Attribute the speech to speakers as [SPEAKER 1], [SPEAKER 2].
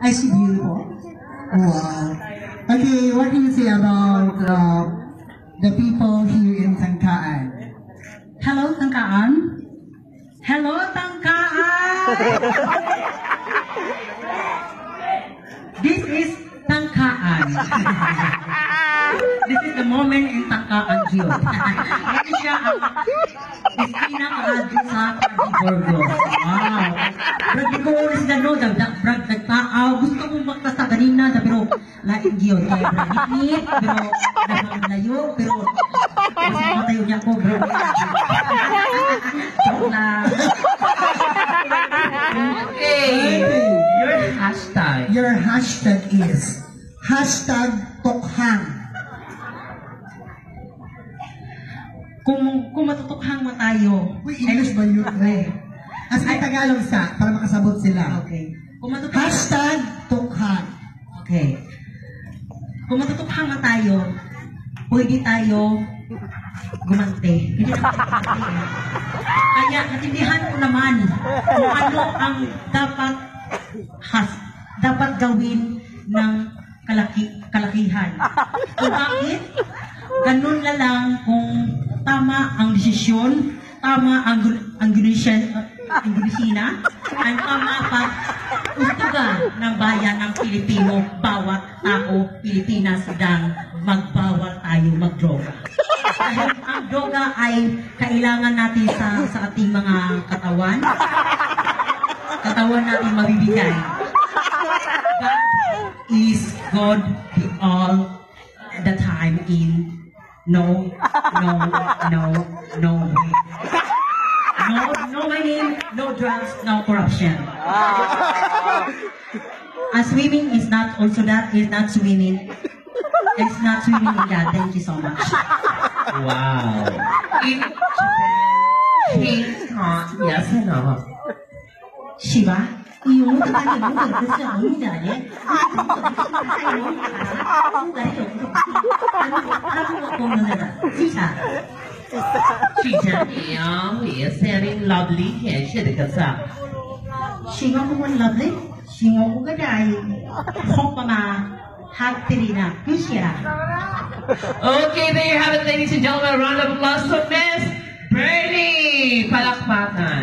[SPEAKER 1] Is she beautiful? Wow. Okay, what can you say about uh, the people here in Tangkaan? Hello, Tangkaan. Hello, Tangkaan. this is Tangkaan. this is the moment in Tangkaan, Gio. Ito siya ang Christina Kaadyo sa Burgos. Wow. Brad, ko oras na no, dab, brad, pero laing Gio. Kaya brad, nit, pero nabang layo, pero kasi matayo niya ko, bro. Lang.
[SPEAKER 2] Okay. Your hashtag.
[SPEAKER 1] Your hashtag is hashtag tokhang. Kung, kung matutukhang mo tayo. Uy, English ba yun? Ay. As in Tagalog sa, para makasabot sila. Okay. Kung matutukhang... Hashtag tokhang. Okay. Kung matutukhang tayo, pwede tayo gumante. Kaya natindihan ko naman kung ano ang dapat has, dapat gawin ng kalaki, kalakihan. Kung bakit? Ganun na lang kung tama ang desisyon, tama ang, gu- ang ginisyon, ang ginisina, ang tama pa ustuga ng bayan ng Pilipino, bawat tao, Pilipinas, dang magbawal tayo magdroga. Dahil ang droga ay kailangan natin sa, sa ating mga katawan. Katawan natin mabibigay. God is God be all the time in no, no, no, no way. No, no money, no drugs, no corruption. And swimming is not also that is not swimming. It's not swimming in that. Thank you so much.
[SPEAKER 2] Wow. In Japan, King Kong, yes or no?
[SPEAKER 1] 是吧？哎呦，我感觉我这个是红的嘞，太容易了，我感觉有他如果功能的机场，
[SPEAKER 2] She Teacher Neil is having lovely handshake
[SPEAKER 1] kasi. Singaw ko man lovely, singaw ko ka dahil. Kung mama.
[SPEAKER 2] Okay, there you have it, ladies and gentlemen. A round of applause for Miss Bernie. Palakpatan.